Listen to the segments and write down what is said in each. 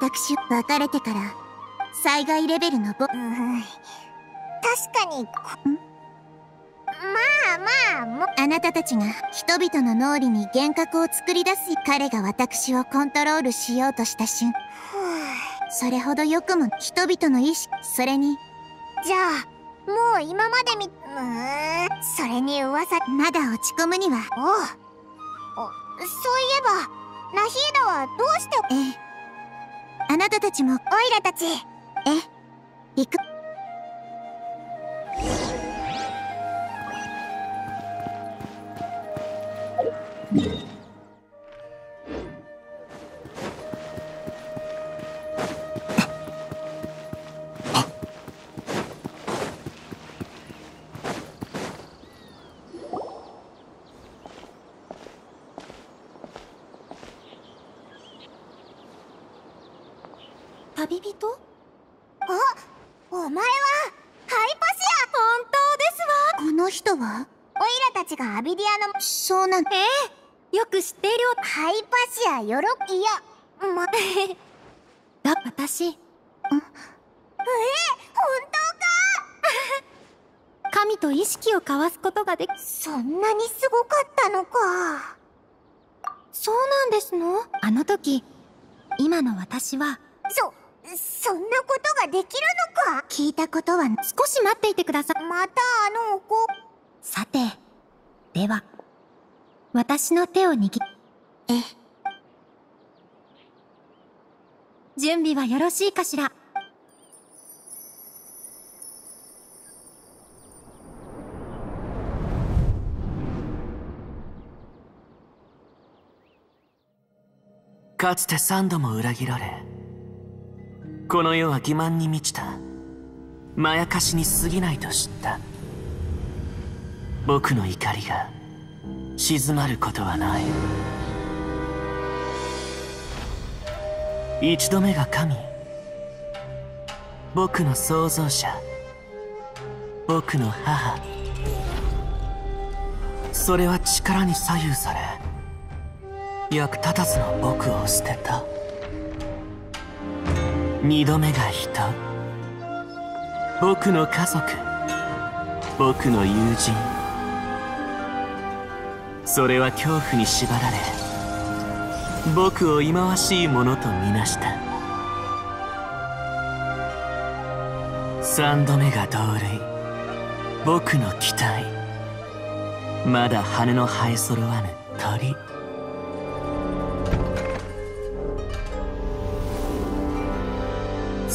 私別れてから災害レベルのボうん確かにこまあまあもあなたたちが人々の脳裏に幻覚を作り出す彼が私をコントロールしようとした瞬それほどよくも人々の意識それにじゃあもう今までみうーん？それに噂まだ落ち込むにはおうおそういえばナヒーダはどうしてええあなたたちも。オイラたち。え？行く旅人？お前はハイパシ本当ですわ。この人は？アオイラたちがアビディアの。そうなん。ええよく知っている。ハイパシアよろ？いやま えだ私。本当 神と意識を交わすことができかそんなにすごかったのか。そうなんですの。あの時今の私はそそんなことができるのか？聞いたことは少し待っていてください。またあのおこさてでは私の手を握ええ。準備はよろしいかしら？かつて三度も裏切られこの世は欺瞞に満ちた。まやかしに過ぎないと知った。僕の怒りが静まることはない。一度目が神。僕の創造者。僕の母。それは力に左右され役立たずの僕を捨てた。二度目が人。僕の家族。僕の友人。それは恐怖に縛られ僕を忌まわしいものとみなした。三度目が同類。僕の期待。まだ羽の生え揃わぬ鳥。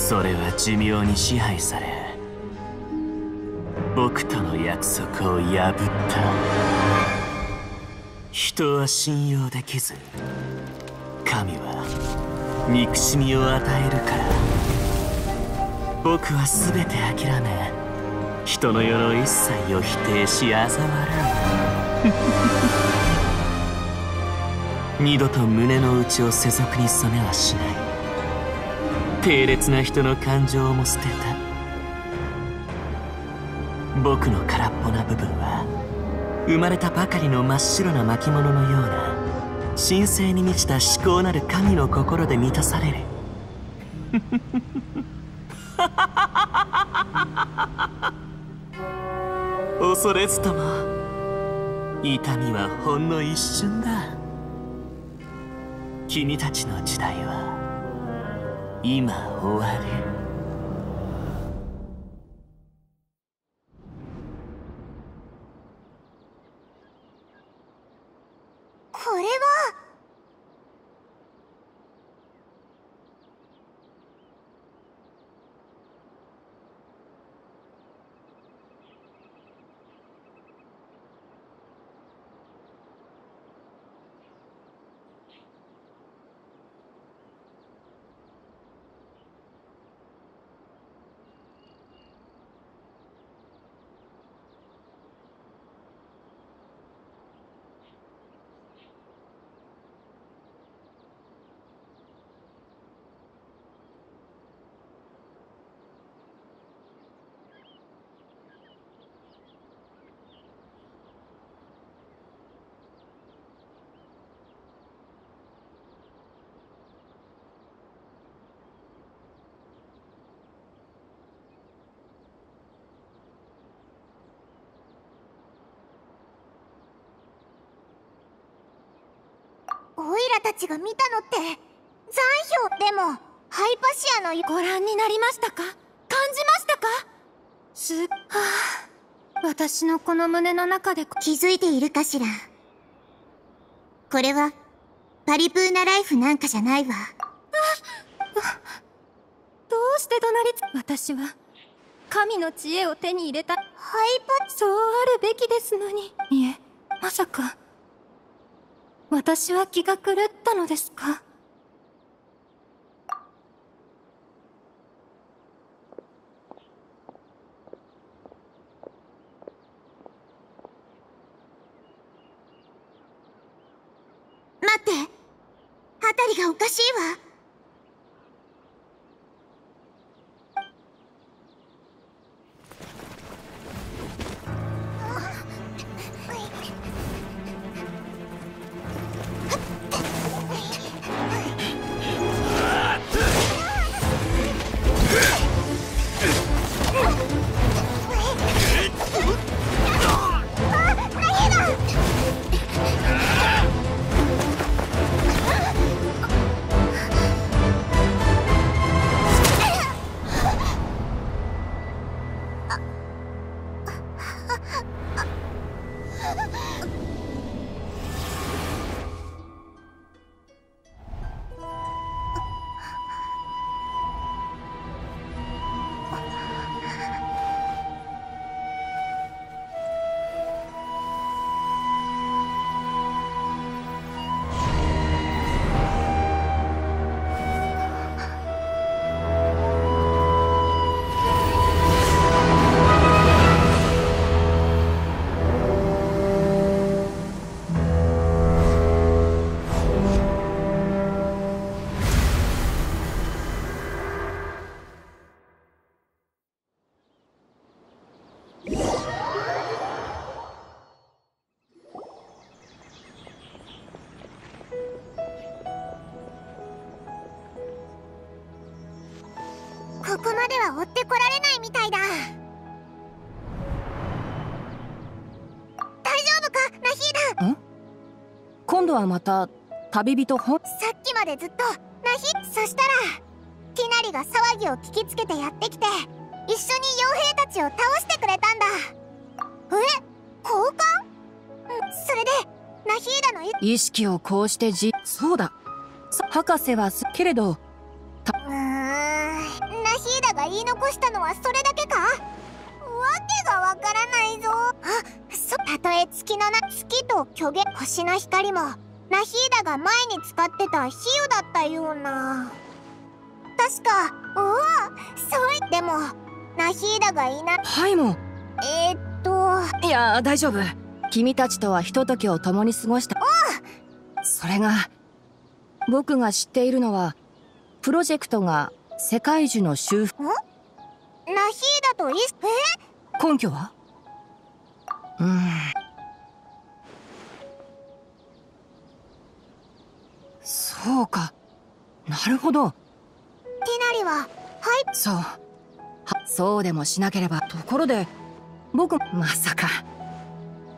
それは寿命に支配され僕との約束を破った。人は信用できず神は憎しみを与えるから。僕は全て諦め人の世の一切を否定し嘲笑う。二度と胸の内を世俗に染めはしない。低劣な人の感情も捨てた。僕の空っぽな部分は生まれたばかりの真っ白な巻物のような神聖に満ちた思考なる神の心で満たされる。恐れずとも痛みはほんの一瞬だ。君たちの時代は今終わる。たちが見たのって残氷でもハイパシアのご覧になりましたか？感じましたか？すはあ。私のこの胸の中で気づいているかしら。これはパリプーナライフなんかじゃないわ。どうして怒鳴りつ私は神の知恵を手に入れた。ハイパそうあるべきですのに。いえまさか私は気が狂ったのですか？待って辺りがおかしいわ。度はまた旅人本さっきまでずっとナヒそしたらティナリが騒ぎを聞きつけてやってきて一緒に傭兵たちを倒してくれたんだ。え？交換？うんそれでナヒーダのい意識をこうしてじそうだ。さ博士はすけれどうーんナヒーダが言い残したのはそれだけか？わけがわからないぞ。あそたとえ月のな月と虚言星の光もナヒーダが前に使ってた比喩だったような。確かおおそういでもナヒーダがいなはいも。えー、っといや大丈夫。君たちとはひとときを共に過ごした。それが僕が知っているのはプロジェクトが世界樹の修復。ナヒーダといえ？根拠は？うーんそうか。なるほど。ティナリははい。そう。はそうでもしなければ。ところで僕まさか。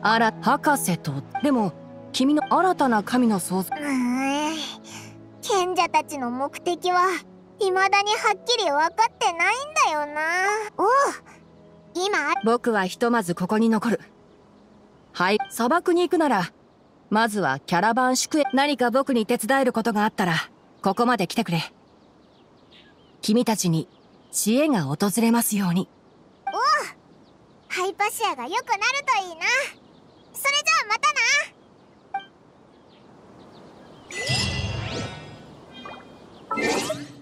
あら博士とでも君の新たな神の創造。賢者たちの目的は未だにはっきり分かってないんだよな。おう。今僕はひとまずここに残る。はい。砂漠に行くならまずはキャラバン宿へ。何か僕に手伝えることがあったらここまで来てくれ。君たちに知恵が訪れますように。おうハイパシアが良くなるといいな。それじゃあまたな。えっ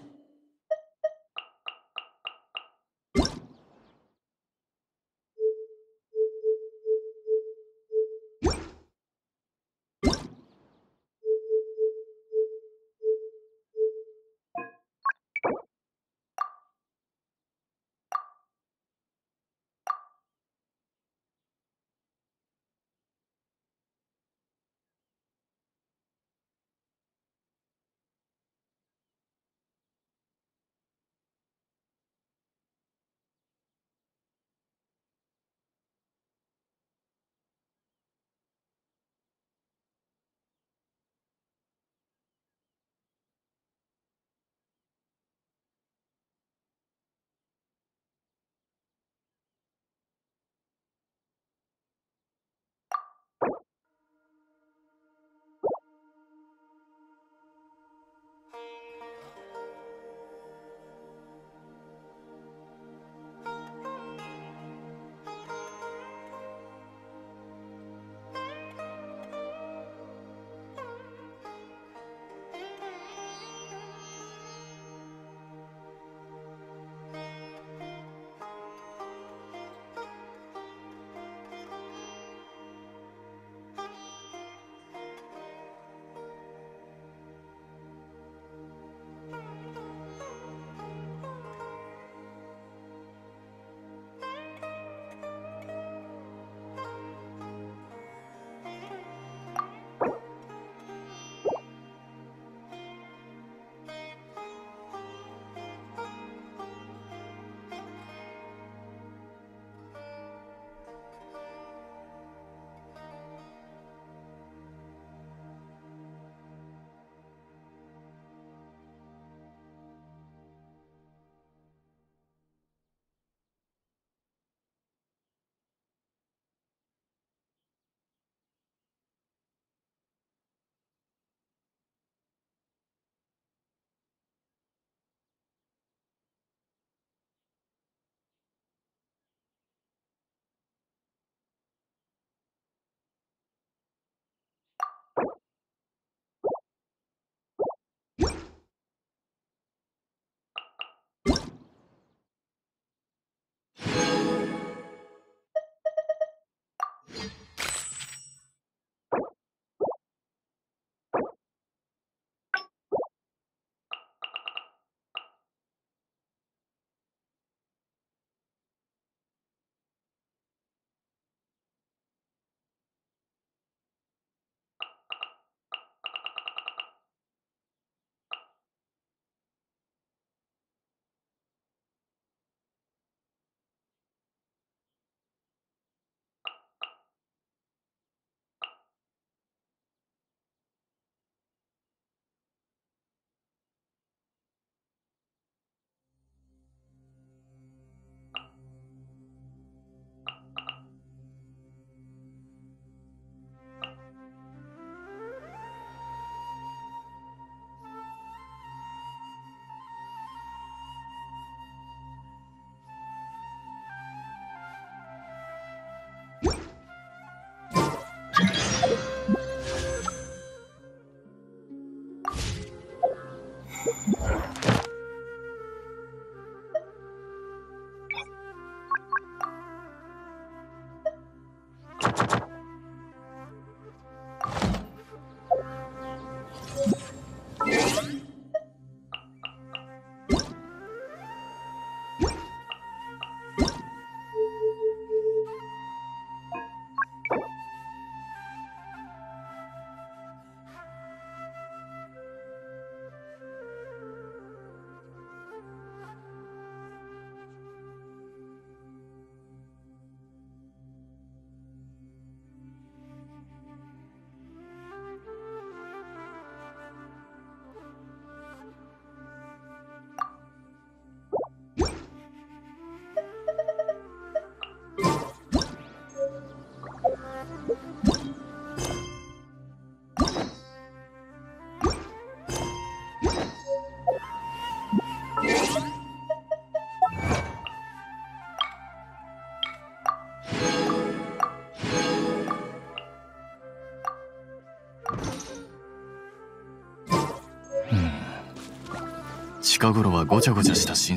近頃はごちゃごちゃしたし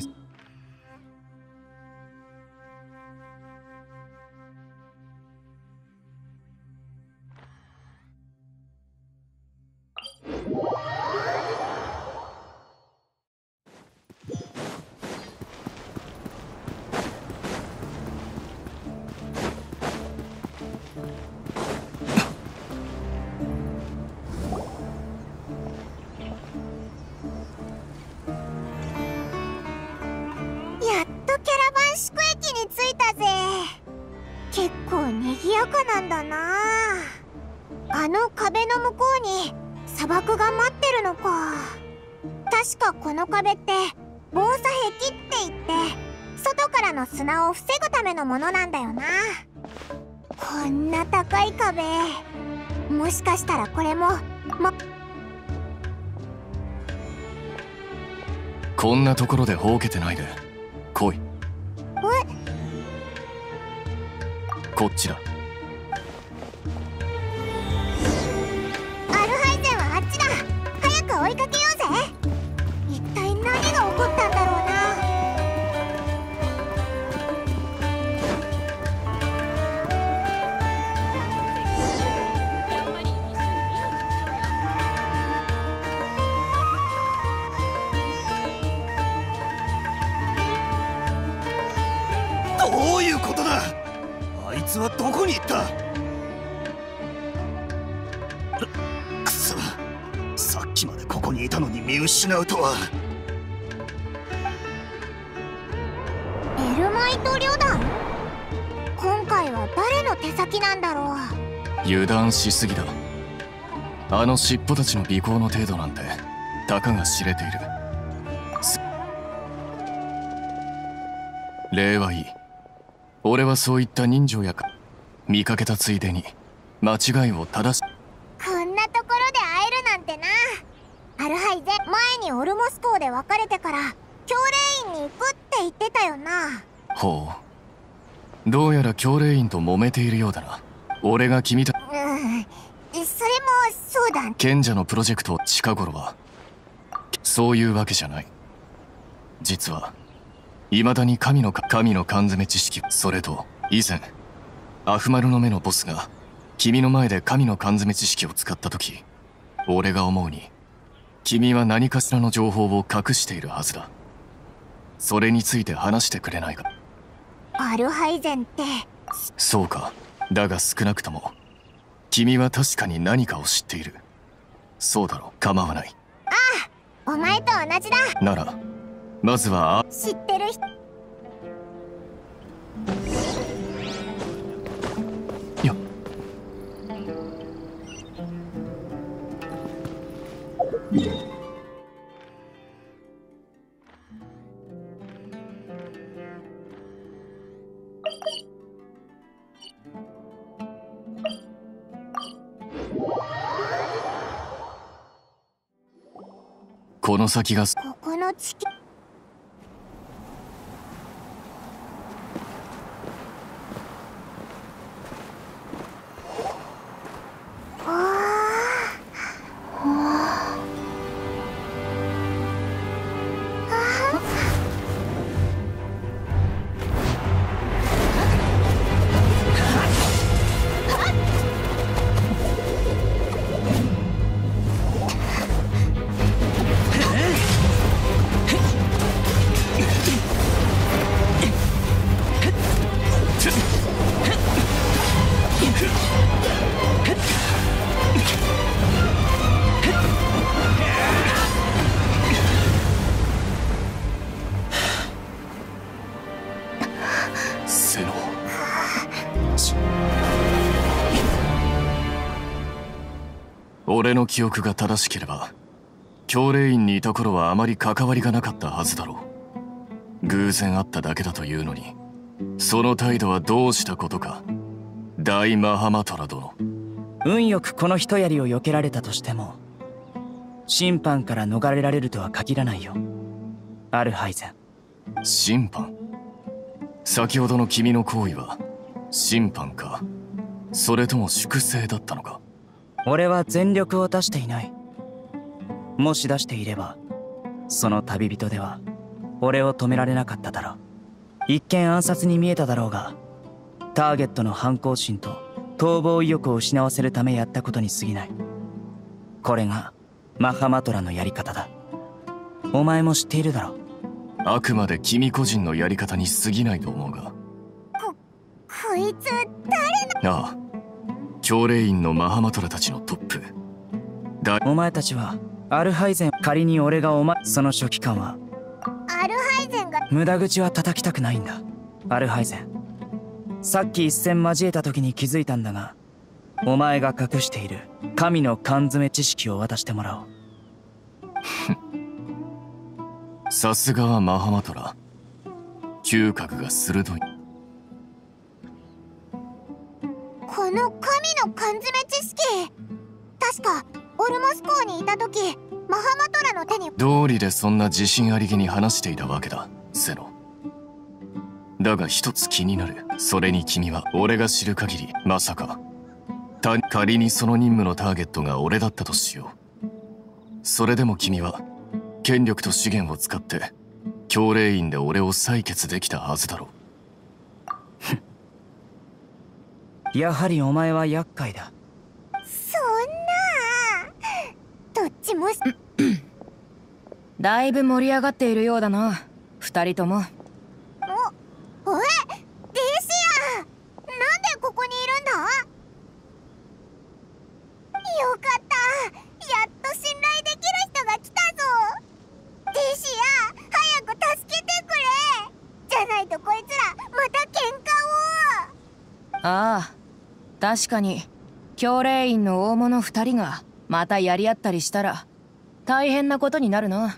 いうことだ。あいつはどこに行った？くそ。さっきまでここにいたのに見失うとは。エルマイト旅団今回は誰の手先なんだろう。油断しすぎだ。あの尻尾たちの尾行の程度なんてたかが知れている。す礼はいい俺はそういった人情やか見かけたついでに間違いを正しこんなところで会えるなんてな。アルハイゼン前にオルモス港で別れてから教令院に行くって言ってたよな。ほう。どうやら教令員と揉めているようだな。俺が君たうん。それもそうだ。賢者のプロジェクト近頃はそういうわけじゃない。実は未だに神の神の缶詰知識それと以前アフマルの目のボスが君の前で神の缶詰知識を使った時俺が思うに君は何かしらの情報を隠しているはずだ。それについて話してくれないか？アルハイゼンって。そうか。だが少なくとも君は確かに何かを知っている。そうだろう。構わない。お前と同じだ。ならまずはあ知ってる人。いや。この先がここの地球記憶が正しければ教令院にいた頃はあまり関わりがなかったはずだろう。偶然会っただけだというのにその態度はどうしたことか。大マハマトラ殿。運よくこの一槍を避けられたとしても審判から逃れられるとは限らないよ。アルハイゼン審判？先ほどの君の行為は審判か。それとも粛清だったのか？俺は全力を出していない。もし出していればその旅人では俺を止められなかっただろう。一見暗殺に見えただろうがターゲットの反抗心と逃亡意欲を失わせるためやったことに過ぎない。これがマハマトラのやり方だ。お前も知っているだろう。あくまで君個人のやり方に過ぎないと思うが。こいつああ教令員のマハマトラたちのトップ。だお前たちはアルハイゼン仮に俺がお前その書記官はアルハイゼンが無駄口は叩きたくないんだ。アルハイゼン。さっき一戦交えた時に気づいたんだがお前が隠している神の缶詰知識を渡してもらおう。さすがはマハマトラ。嗅覚が鋭いこの神の缶詰知識。確かオルモス港にいた時マハマトラの手に。道理でそんな自信ありげに話していたわけだセノ。だが一つ気になる。それに君は俺が知る限りまさか。た仮にその任務のターゲットが俺だったとしよう。それでも君は権力と資源を使って教令員で俺を採決できたはずだろう。やはりお前は厄介だ。そんな。どっちもだいぶ盛り上がっているようだな。二人とも。おおいデシアなんでここにいるんだ？よかった。やっと信頼できる人が来たぞ。デシア早く助けてくれ。じゃないとこいつらまた喧嘩を。ああ確かに教令員の大物二人がまたやり合ったりしたら大変なことになるな。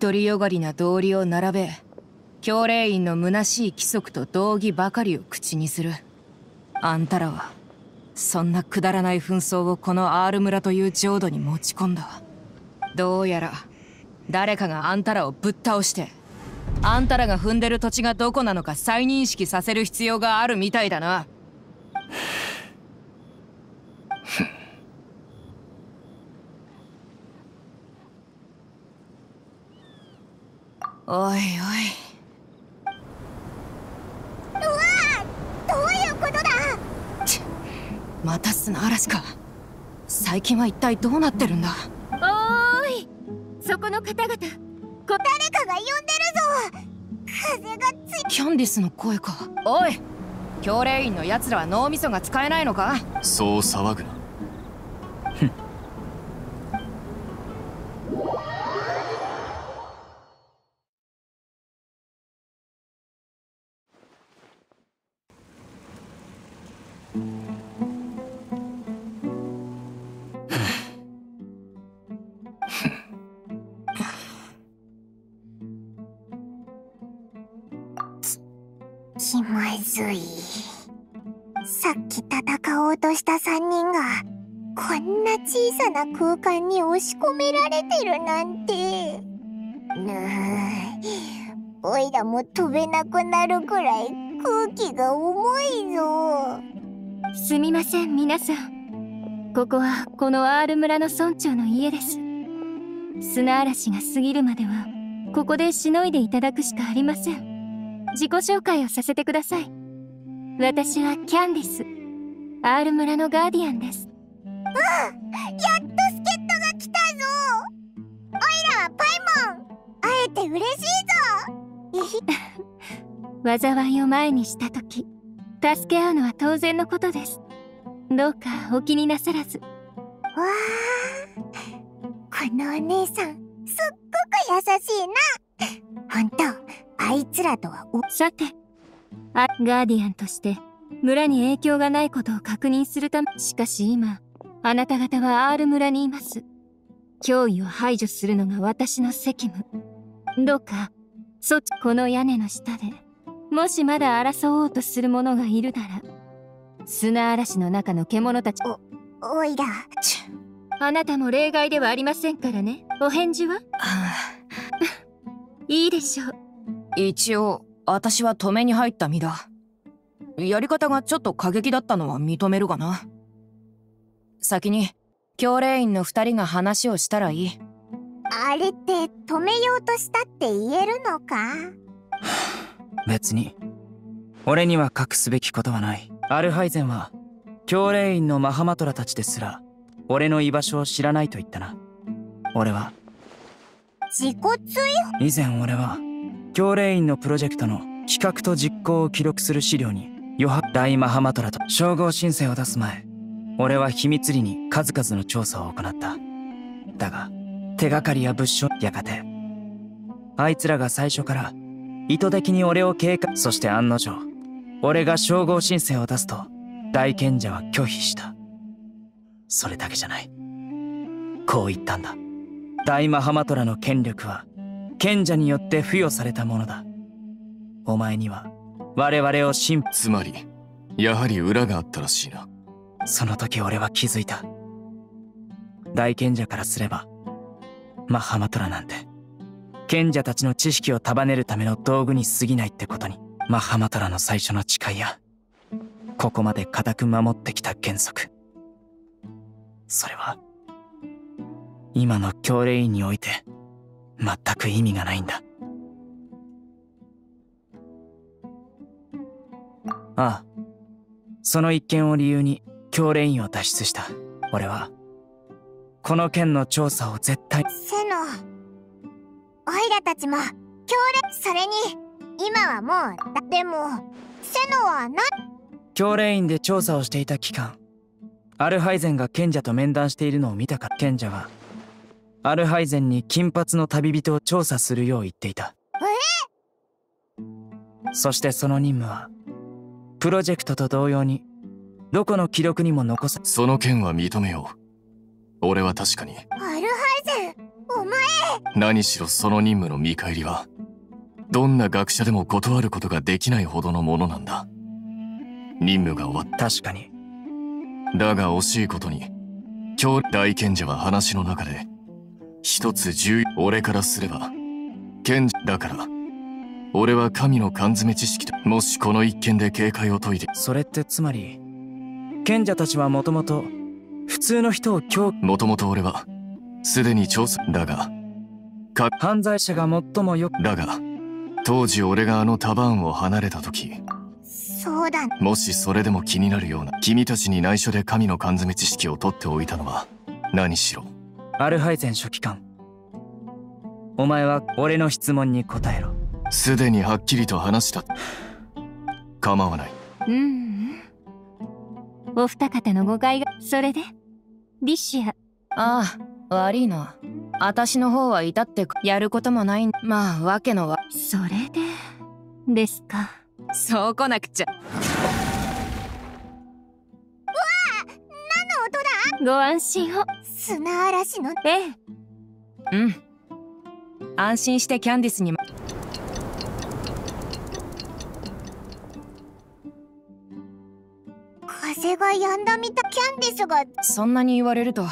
独りよがりな道理を並べ教令員の虚しい規則と道義ばかりを口にする。あんたらはそんなくだらない紛争をこの R 村という浄土に持ち込んだ。どうやら誰かがあんたらをぶっ倒してあんたらが踏んでる土地がどこなのか再認識させる必要があるみたいだな。おいおい。うわどういうことだ？また砂嵐か。最近は一体どうなってるんだ？おーいそこの方々誰かが呼んでるぞ。風がつい。キャンディスの声か。おい教令員の奴らは脳みそが使えないのか？そう騒ぐなな空間に押し込められてるなんて。ぬーおいらも飛べなくなるくらい空気が重いぞ。すみません皆さん。ここはこの R 村の村長の家です。砂嵐が過ぎるまではここでしのいでいただくしかありません。自己紹介をさせてください。私はキャンディス。R 村のガーディアンです。っと助っ人が来たぞ。おいらパイモン。会えて嬉しいぞ。災いを前にした時助け合うのは当然のことです。どうかお気になさらず。わあこのお姉さんすっごく優しいな。ほんとあいつらとはおさてあガーディアンとして村に影響がないことを確認するためしかし今あなた方は R 村にいます。脅威を排除するのが私の責務。どうかそっちこの屋根の下でもしまだ争おうとする者がいるなら砂嵐の中の獣たちおいら。あなたも例外ではありませんからね。お返事は？いいでしょう。一応私は止めに入った身だ。やり方がちょっと過激だったのは認めるがな先に教令員の二人が話をしたらいい。あれって止めようとしたって言えるのか？別に。俺には隠すべきことはない。アルハイゼンは教霊院のマハマトラたちですら俺の居場所を知らないと言ったな。俺は自己追放？以前俺は教霊院のプロジェクトの企画と実行を記録する資料に余白大マハマトラと称号申請を出す前俺は秘密裏に数々の調査を行った。だが手がかりや物証やがてあいつらが最初から意図的に俺を警戒そして案の定俺が称号申請を出すと大賢者は拒否した。それだけじゃない。こう言ったんだ。大マハマトラの権力は賢者によって付与されたものだ。お前には我々を信つまりやはり裏があったらしいな。その時俺は気づいた。大賢者からすればマハマトラなんて賢者たちの知識を束ねるための道具に過ぎないってことにマハマトラの最初の誓いやここまで固く守ってきた原則。それは今の教令院において全く意味がないんだ。ああその一件を理由に教令院を脱出した。俺はこの件の調査を絶対セノオイラたちも強烈それに今はもうだでもセノはな教令院で調査をしていた期間アルハイゼンが賢者と面談しているのを見たか。賢者はアルハイゼンに金髪の旅人を調査するよう言っていた。そしてその任務はプロジェクトと同様にどこの記録にも残さその件は認めよう。俺は確かに。アルハイゼンお前。何しろその任務の見返りはどんな学者でも断ることができないほどのものなんだ。任務が終わっ確かに。だが惜しいことに今日大賢者は話の中で一つ重要俺からすれば賢者だから。俺は神の缶詰知識ともしこの一件で警戒を解いて。それってつまり賢者たちはもともと普通の人を強もともと俺はすでに調査だがか犯罪者が最もよくだが当時俺があのタバーンを離れた時そうだもしそれでも気になるような君たちに内緒で神の缶詰知識を取っておいたのは何しろアルハイゼン書記官。お前は俺の質問に答えろ。すでにはっきりと話した。構わない。うんうんお二方の誤解がそれで？リシアああ悪いな。私の方は至ってやることもない。んまあわけのわ。それでですか。そう来なくちゃ。何の音だ？ご安心を。砂嵐の。ええ。うん。安心してキャンディスに風が止んだみたキャンディスが。そんなに言われると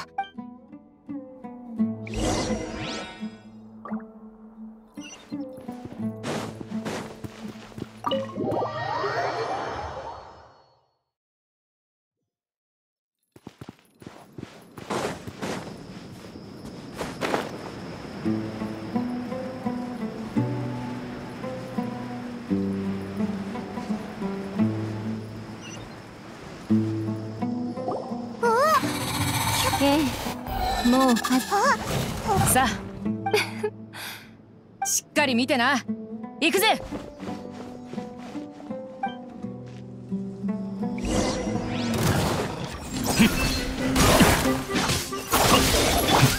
えもうはさあ。しっかり見てな。行くぜ。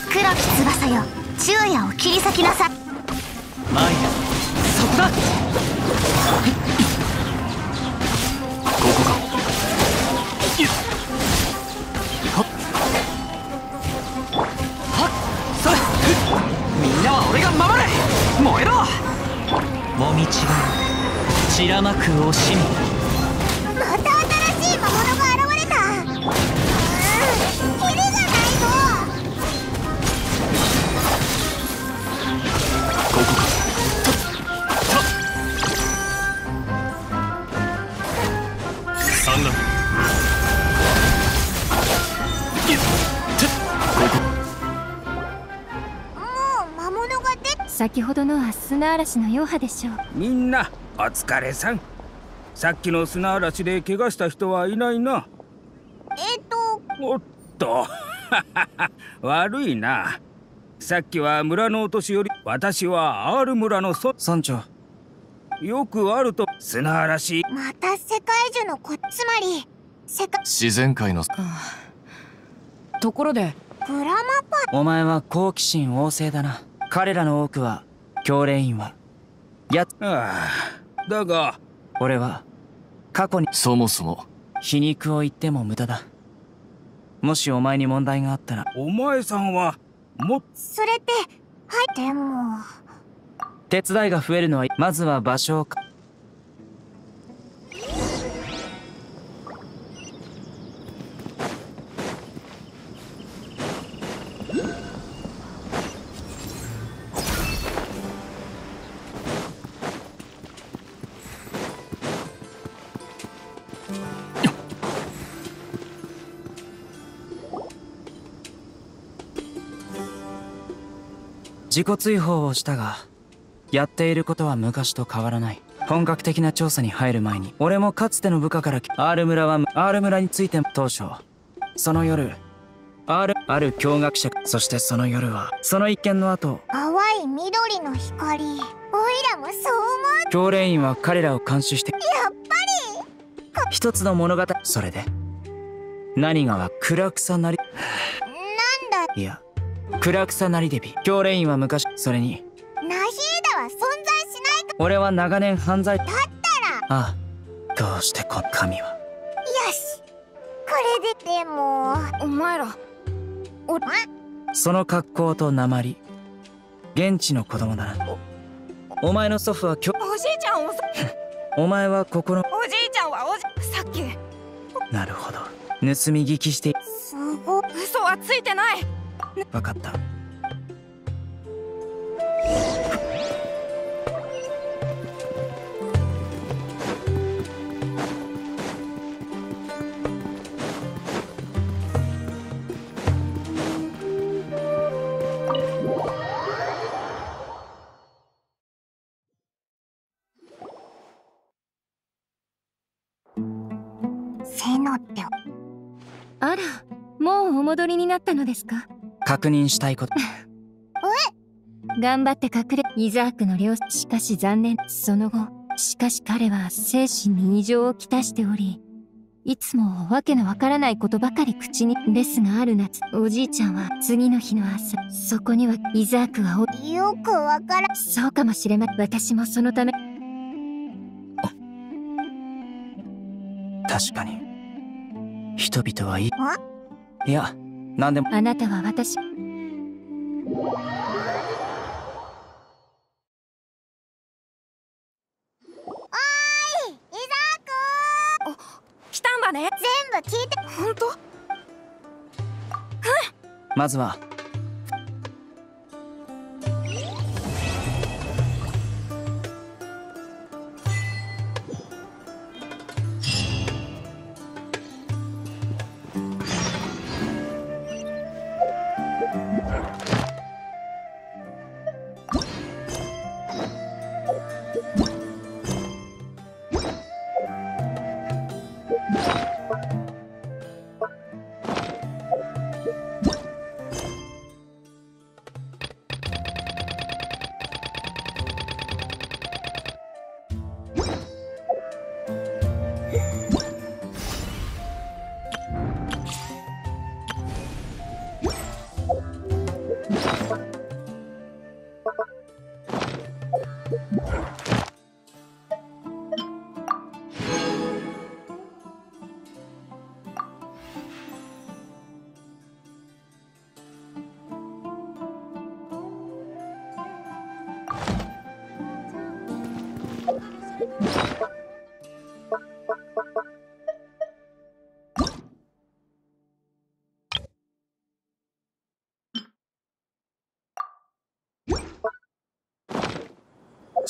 黒き翼よ。昼夜を切り裂きなさい。マイヤそこだ守れ。燃えろ。もみちが散らまく惜しみ。先ほどのは砂嵐の余波でしょう。みんなお疲れさん。さっきの砂嵐で怪我した人はいないな。えっとおっと。悪いな。さっきは村のお年寄り。私は R 村のそ村長。よくあると砂嵐。また世界中のこつまり世界。自然界の。ところで。グラマパ。お前は好奇心旺盛だな彼らの多くは教練員はやああだが俺は過去にそもそも。皮肉を言っても無駄だ。もしお前に問題があったらお前さんはもそれってはいでも。手伝いが増えるのはまずは場所をか自己追放をしたがやっていることは昔と変わらない。本格的な調査に入る前に俺もかつての部下から R 村は R 村について当初。その夜 R ある驚愕者そしてその夜はその一件の後淡い緑の光。おいらもそう思う。教練員は彼らを監視してやっぱ一つの物語それで。何がは暗草なりりなんだ。いや暗草なりデビ教練員は昔それに。ナヒーダは存在しないか。俺は長年犯罪。だったら。ああ。どうしてこの神は。よし。これででもお前らおその格好と鉛。現地の子供だな。お前の祖父はきょおじいちゃんをさ お前はここの。おじいちゃんはおじさっき。なるほど。盗み聞きして。すご嘘はついてない分かった。せのってあらもうお戻りになったのですか？確認したいこと。頑張って隠れイザークの両しかし残念。その後しかし彼は精神に異常をきたしておりいつもわけのわからないことばかり口にですがある夏。おじいちゃんは次の日の朝そこにはイザークはおよくわからん。そうかもしれま私もそのため。確かに。人々はいい。いや何でも。あなたは私。イザ来たんだね。全部聞いて。本当？まずは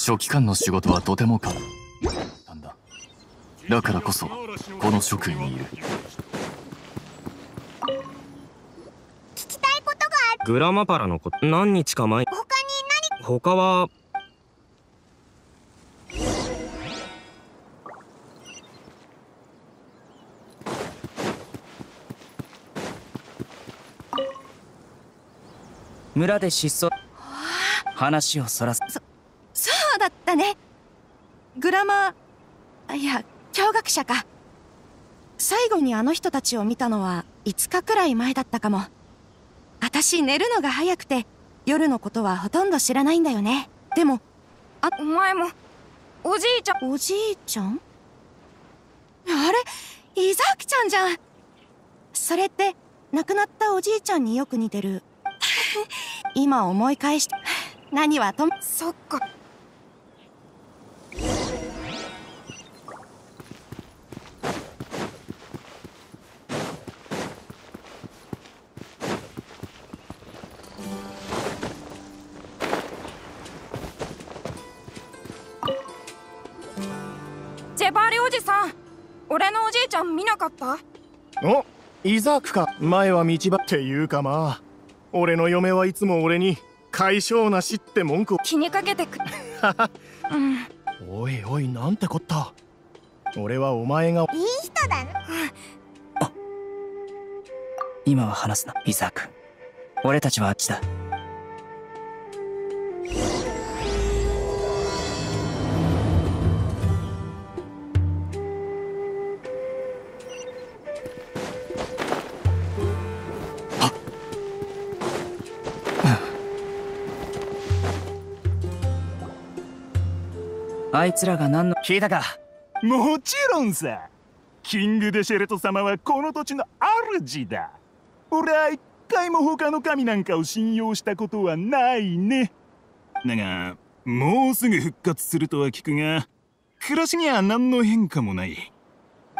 書記官の仕事はとても簡単だ。だからこそこの職位にいる。聞きたいことがある。グラマパラのこと何日か前。他に他は村で失踪。話をそらすそうだったね。グラマーいや教学者か。最後にあの人たちを見たのは5日くらい前だったかも。私寝るのが早くて夜のことはほとんど知らないんだよね。でもあお前もおじいちゃん。おじいちゃん？あれ？伊沢ちゃんじゃん。それって亡くなったおじいちゃんによく似てる。今思い返して何はとも。そっかジェバーリおじさん俺のおじいちゃん見なかった？おイザークか。前は道場っていうかまあ。俺の嫁はいつも俺に解消なしって文句を。気にかけてく。う んおいおいなんてこった。俺はお前が。いい人だな。今は話すなイザーク。俺たちはあっちだあいつらが何の聞いたか？もちろんさ。キング・デシェレト様はこの土地の主だ。俺は一回も他の神なんかを信用したことはないね。だがもうすぐ復活するとは聞くが暮らしには何の変化もない。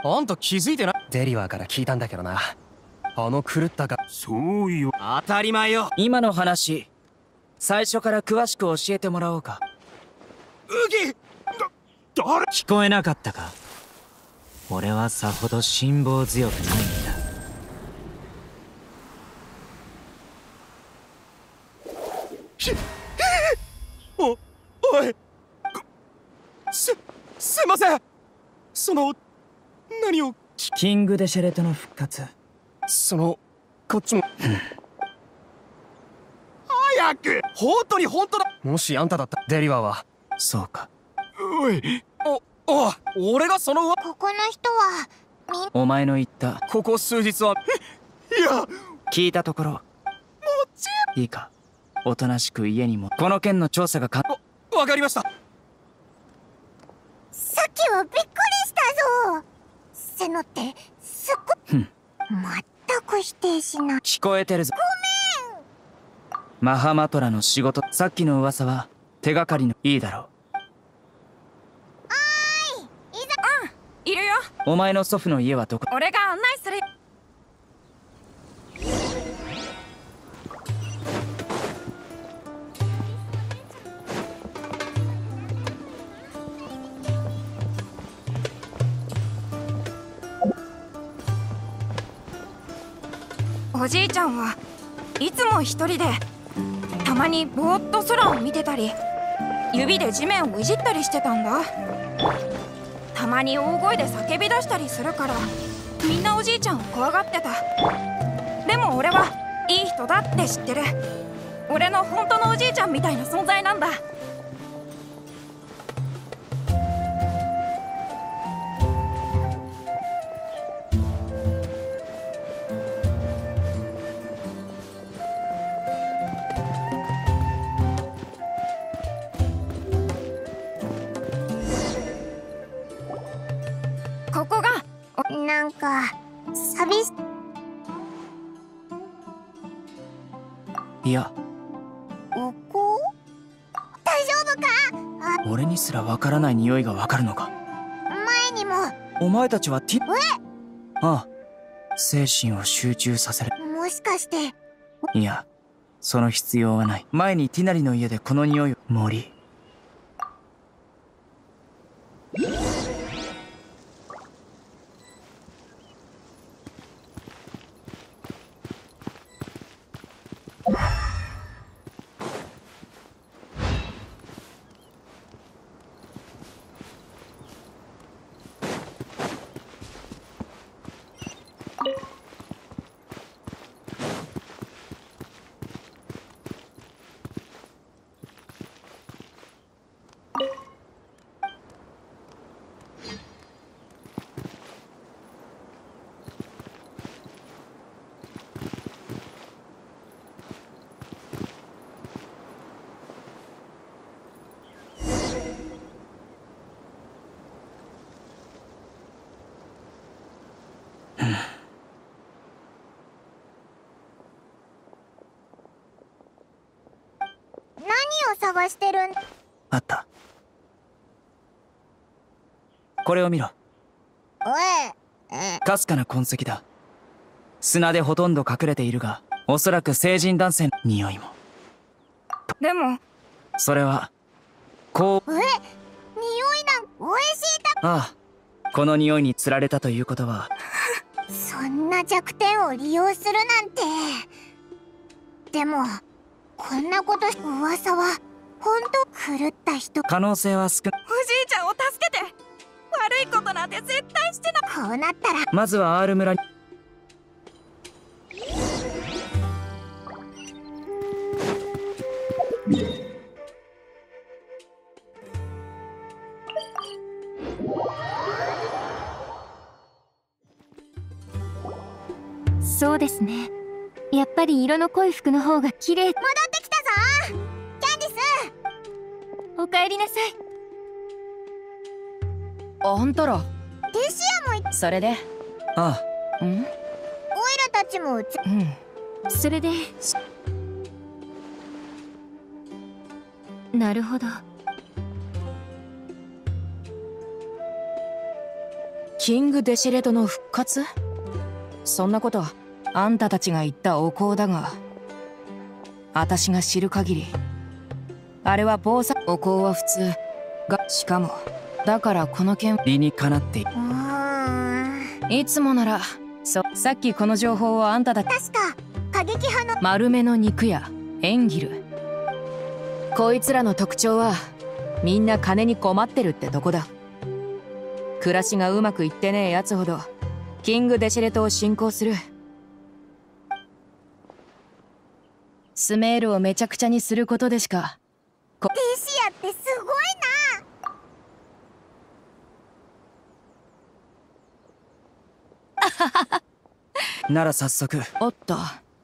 あんた気づいてない？デリワーから聞いたんだけどな。あの狂ったが。そうよ。当たり前よ。今の話最初から詳しく教えてもらおうか。ウギ誰？聞こえなかったか？俺はさほど辛抱強くないんだ。おおい。すすいません。その何をキング・デシェレトの復活。そのこっちも。早く！本当に本当だ。もしあんただったデリワーは。そうかおい。おお俺がその上？ここの人はお前の言った。ここ数日は。いや。聞いたところ。いいか。おとなしく家にも。この件の調査がかわかりました。さっきはびっくりしたぞ。セノってすっごふん。全く否定しない。聞こえてるぞ。マハマトラの仕事。さっきの噂は手がかりのいいだろうお前の祖父の家はどこ？俺が案内する。おじいちゃんはいつも一人でたまにぼーっと空を見てたり指で地面をいじったりしてたんだ。たまに大声で叫び出したりするからみんなおじいちゃんを怖がってた。でも俺はいい人だって知ってる。俺の本当のおじいちゃんみたいな存在なんだ。ない匂いがわかるのか。前にも。お前たちはティああ。精神を集中させる。もしかして。いやその必要はない。前にティナリの家でこの匂いを。森探してるん。あった。これを見ろ。おい。かすかな痕跡だ。砂でほとんど隠れているがおそらく成人男性の匂いも。でも。それはこう。え？匂いなん美味しいああ。この匂いにつられたということは。たそんな弱点を利用するなんて。でもこんなこと噂はほんと狂った人。可能性は少おじいちゃんを助けて。悪いことなんて絶対してな。こうなったら。まずは R 村に。そうですね。やっぱり色の濃い服の方が綺麗。戻っおかえりなさい。あんたら。ティシアもい。それで。あうん？オイラたちもうつうん。それで。しなるほど。キング・デシェレトの復活？そんなことあんたたちが言ったお香だが私が知る限りあれは暴殺お香は普通。がしかもだからこの件理にかなっている。うー。んいつもならそさっきこの情報をあんたたち確か過激派の。丸めの肉やエンギル。こいつらの特徴はみんな金に困ってるってとこだ。暮らしがうまくいってねえやつほどキング・デシェレトを信仰する。スメールをめちゃくちゃにすることでしかティシアってすごいななら早速。おっと。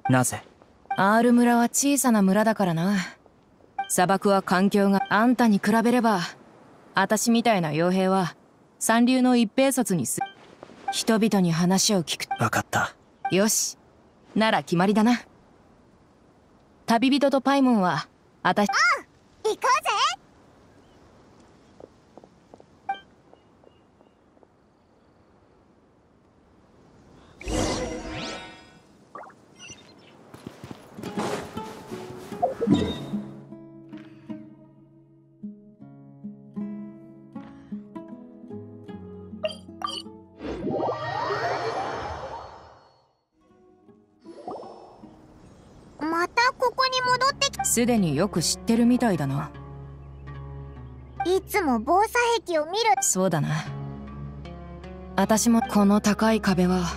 なぜ？R 村は小さな村だからな。砂漠は環境があんたに比べれば私みたいな傭兵は三流の一兵卒にす人々に話を聞く。分かった。よし。なら決まりだな。旅人とパイモンはあたすでによく知ってるみたいだな。いつも防災壁を見る。そうだな。私もこの高い壁は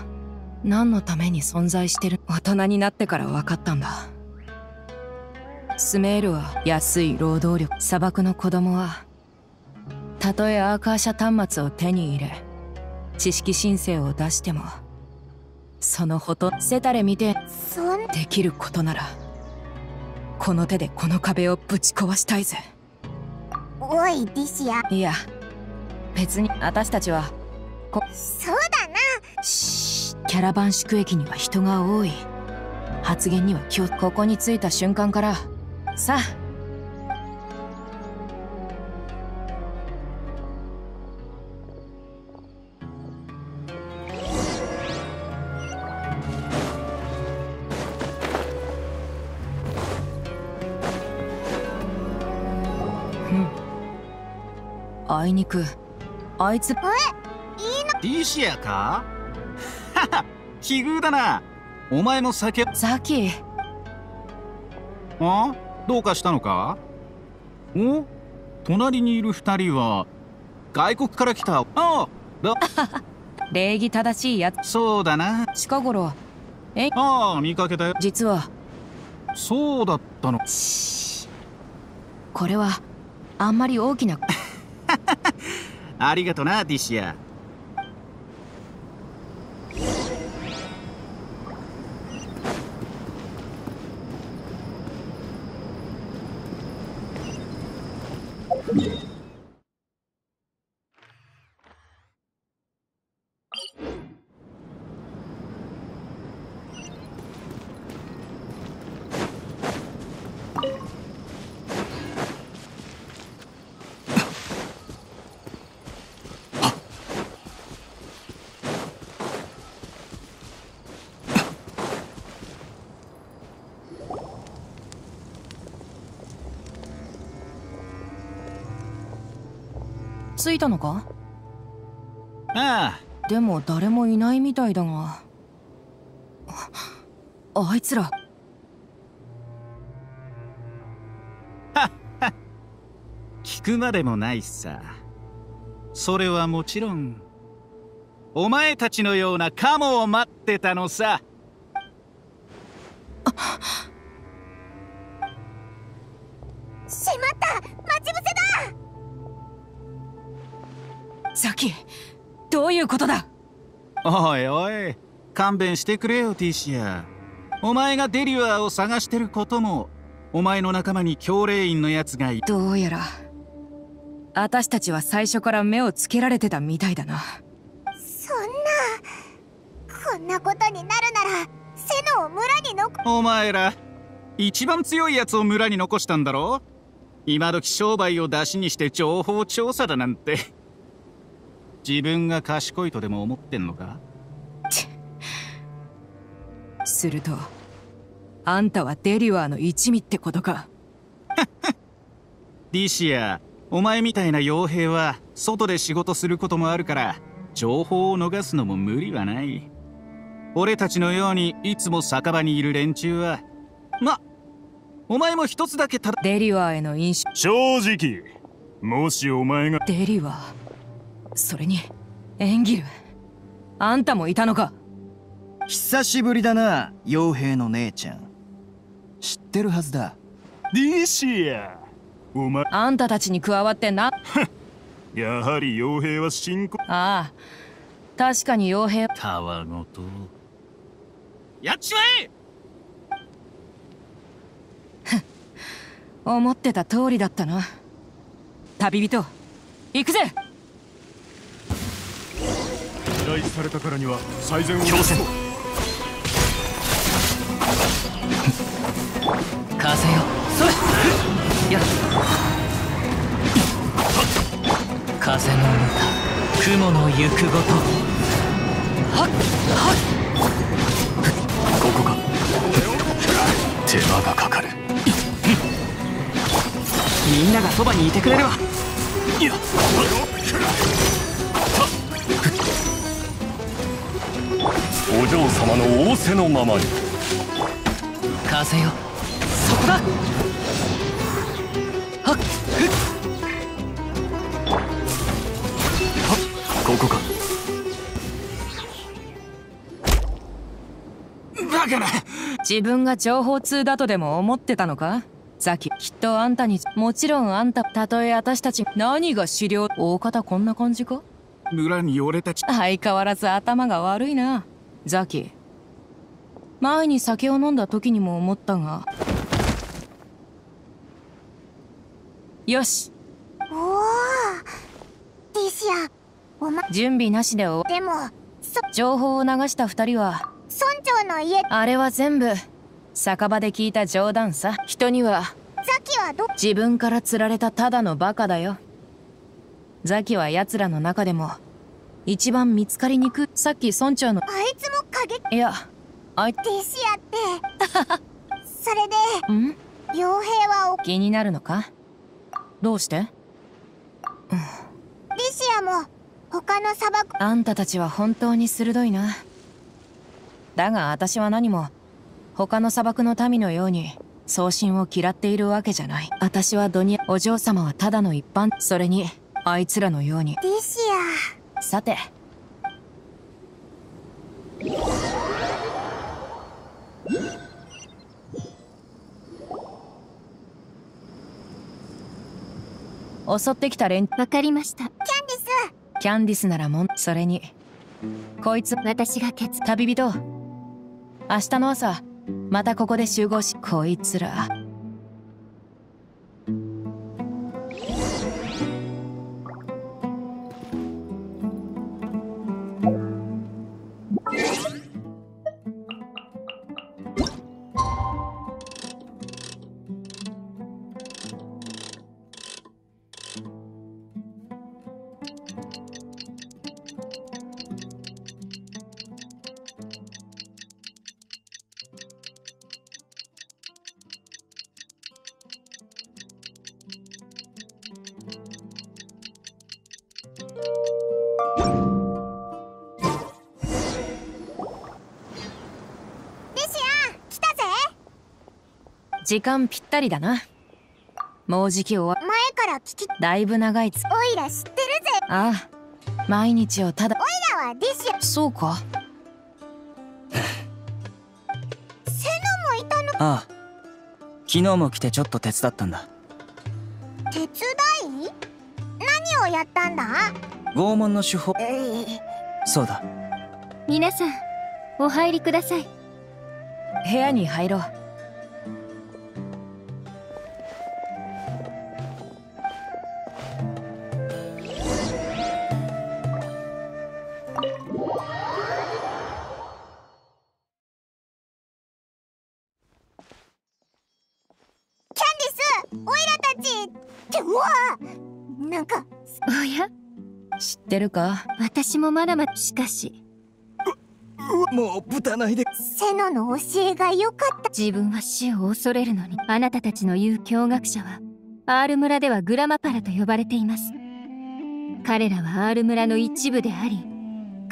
何のために存在してる？大人になってから分かったんだ。スメールは安い労働力。砂漠の子供はたとえアーカーシャ端末を手に入れ知識申請を出してもそのほとせたれ見てできることならこの手でこの壁をぶち壊したいぜ。おいディシア。いや別に私たちはそうだな。キャラバン宿駅には人が多い。発言には気をここに着いた瞬間から。さあうんあいにく。あいつ。いいなディシアか？は は奇遇だな。お前も酒。ザキ。あ？どうかしたのか？お？隣にいる二人は。外国から来た。ああだ。礼儀正しいやつ。そうだな。近頃。え？ああ見かけたよ。実は。そうだったの。これはあんまり大きな ありがとなディシア。いたのか？ああ。でも誰もいないみたいだが。あいつら。聞くまでもないさ。それはもちろんお前たちのようなカモを待ってたのさだザキどういうことだ？おいおい勘弁してくれよティシアお前がデリュアーを探してることもお前の仲間に教霊院のやつがいどうやら私たちは最初から目をつけられてたみたいだな。そんなこんなことになるならセノを村に残お前ら一番強いやつを村に残したんだろ？今時商売を出しにして情報調査だなんて自分が賢いとでも思ってんのか？するとあんたはデリュアーの一味ってことか。ディシアお前みたいな傭兵は外で仕事することもあるから情報を逃すのも無理はない。俺たちのようにいつも酒場にいる連中はまお前も一つだけたデリュアーへの印象。正直もしお前がデリュアーそれにエンギルあんたもいたのか。久しぶりだな傭兵の姉ちゃん。知ってるはずだ。ディシアお前。あんたたちに加わってな。やはり傭兵は深刻ああ確かに傭兵。たわごと。やっちまえ！思ってた通りだったな。旅人行くぜ依頼されたからには最善を。強制。風よ。それや。風の歌雲の行くごと。はっはっ。ここか。手間がかかる。みんながそばにいてくれるわ嬢様の仰せのままに。風よ。そこだ。はっ。ここか。バカな。自分が情報通だとでも思ってたのか？ザキきっとあんたにもちろんあんたたとえ私たち何が資料大方こんな感じか？村に俺たち。相変わらず頭が悪いなザキ。前に酒を飲んだ時にも思ったが。よし。おおティシアおま準備なしでおでもそ情報を流した二人は村長の家。あれは全部酒場で聞いた冗談さ。人にはザキはど自分から釣られたただのバカだよ。ザキは奴らの中でも一番見つかりにくい。さっき村長のあいつも影いやあいティシアって。それでん？傭兵はお気になるのか？どうして？リシアも他の砂漠。あんたたちは本当に鋭いな。だが私は何も他の砂漠の民のように送信を嫌っているわけじゃない。私はドニアお嬢様はただの一般それにあいつらのように。リシアさて。襲ってきた連わかりました。キャンディス。キャンディスならもんそれに。こいつ私が決。旅人。明日の朝またここで集合しこいつら時間ぴったりだな。もうじき終わ前から聞きだいぶ長いつ。おいら知ってるぜ。ああ毎日をただ。おいらは弟子そうか。セノもいたの。ああ昨日も来てちょっと手伝ったんだ。手伝い？何をやったんだ？拷問の手法。そうだ。皆さんお入りください。部屋に入ろうるか？私もまだまだしかし。もうぶたないで。セノの教えが良かった。自分は死を恐れるのにあなたたちの言う驚愕者はアール村ではグラマパラと呼ばれています。彼らはアール村の一部であり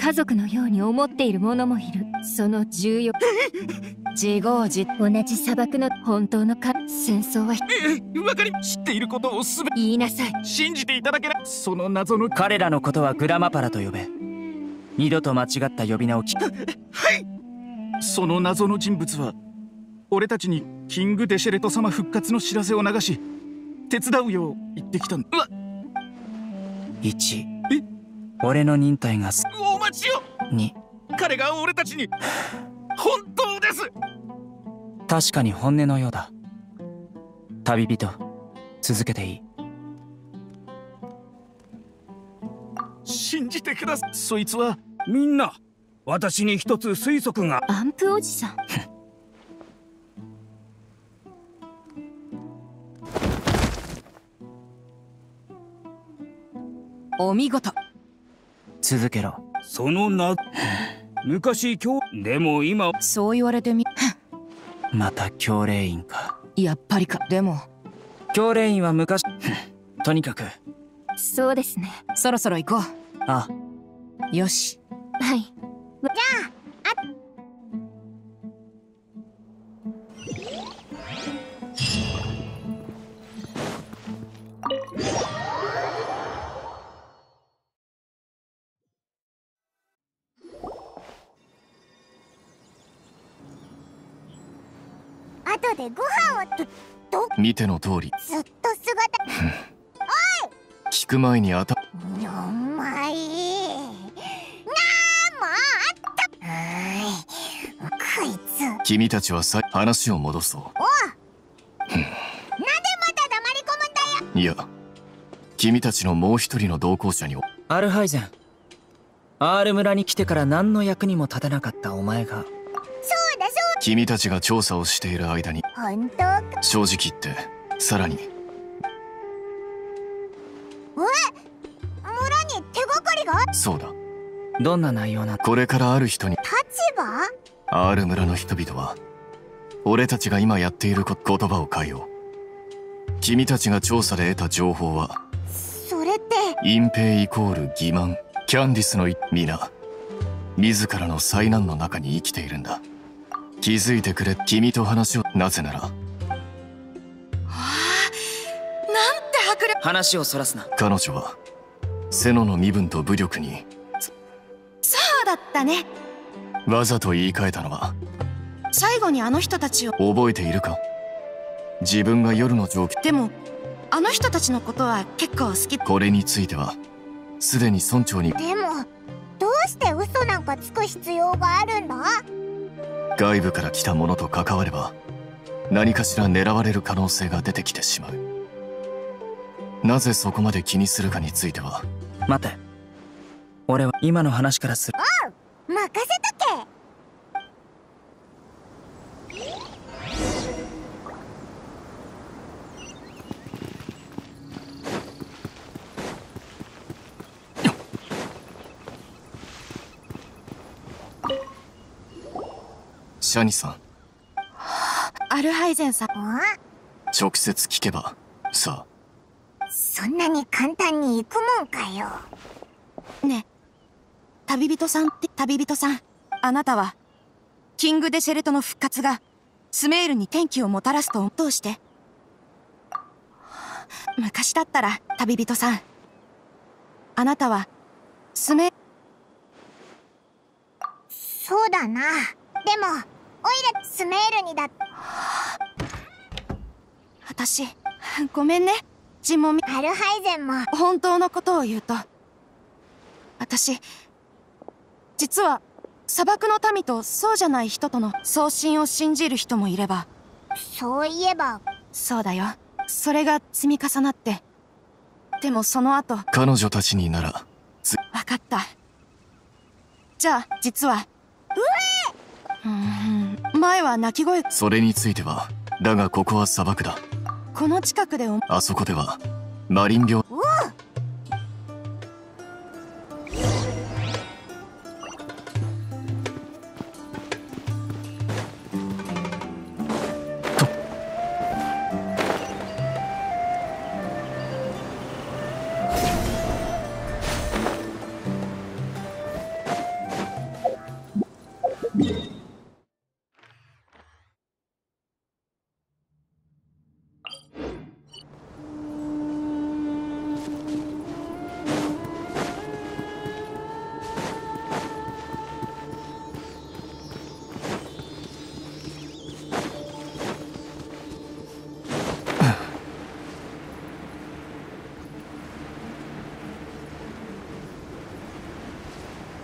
家族のように思っている者もいる。その重要自業自同じ砂漠の本当のか戦争はえわかり知っていることをすべ言いなさい。信じていただけないその謎の彼らのことはグラマパラと呼べ。二度と間違った呼び名を聞はい。その謎の人物は俺たちにキング・デシェレト様復活の知らせを流し手伝うよう言ってきたんうわ1俺の忍耐がすお待ちよ。2彼が俺たちに。本当です。確かに本音のようだ。旅人続けていい。信じてください。そいつはみんな私に一つ推測が。アンプおじさん。お見事続けろ。そのな昔今日でも今そう言われてみまた教令員か。やっぱりか。でも教令員は昔とにかく。そうですね。そろそろ行こう。あ。よし。はい。じゃああ後でご飯をとど見ての通り。ずっと姿。聞く前に頭おいお前。なあもうあった。はいこいつ。なんで君たちはさ話を戻そう。また黙り込むんだよ。いや君たちのもう一人の同行者にアルハイゼンアール村に来てから何の役にも立たなかったお前が君たちが調査をしている間に本当か？正直言ってさらに。え？村に手がかりが？そうだ。どんな内容なこれからある人に立場？アール村の人々は俺たちが今やっているこ言葉を変えよう。君たちが調査で得た情報はそれって？隠蔽イコール欺瞞キャンディスのい皆。自らの災難の中に生きているんだ気づいてくれ君と話をなぜなら。なんて迫力。話をそらすな。彼女はセノの身分と武力に。そうだったね。わざと言い換えたのは最後にあの人たちを。覚えているか。自分が夜の状況。でもあの人たちのことは結構好き。これについてはすでに村長に。でもどうして嘘なんかつく必要があるんだ？外部から来たものと関われば何かしら狙われる可能性が出てきてしまう。なぜそこまで気にするかについては。待て。俺は今の話からする。おう任せとけシャニさん。アルハイゼンさん直接聞けばさそんなに簡単に行くもんかよ。ねえ旅人さんって旅人さん。あなたはキング・デシェレトの復活がスメールに天気をもたらすとどうして？昔だったら旅人さん。あなたはスメそうだな。でもオイラスメールにだ。私ごめんね。尋問アルハイゼンも。本当のことを言うと。私実は砂漠の民とそうじゃない人との送信を信じる人もいれば。そういえば。そうだよ。それが積み重なって。でもその後彼女たちにならず分かった。じゃあ実は。うー。ん前は泣き声。それについてはだがここは砂漠だ。この近くでおあそこではマリン病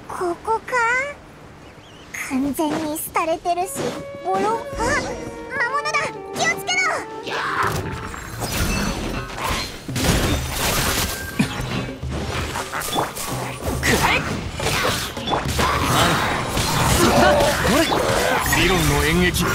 ここか？完全に廃れてるしボロあ魔物だ！気をつけろ！くらえこれ？理論の演劇こ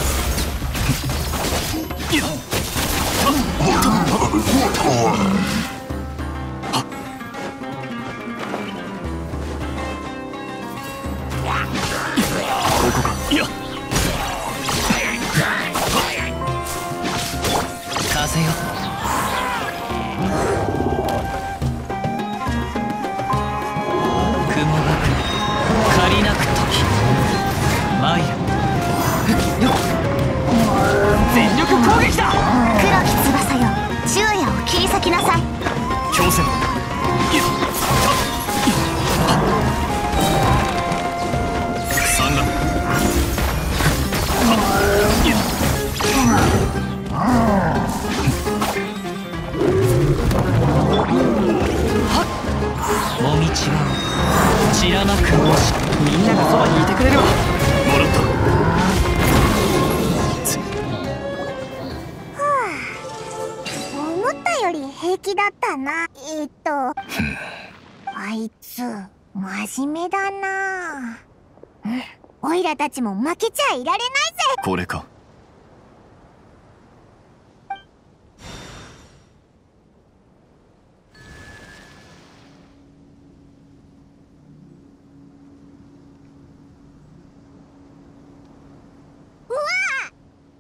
たちも負けちゃいられないぜ。これか。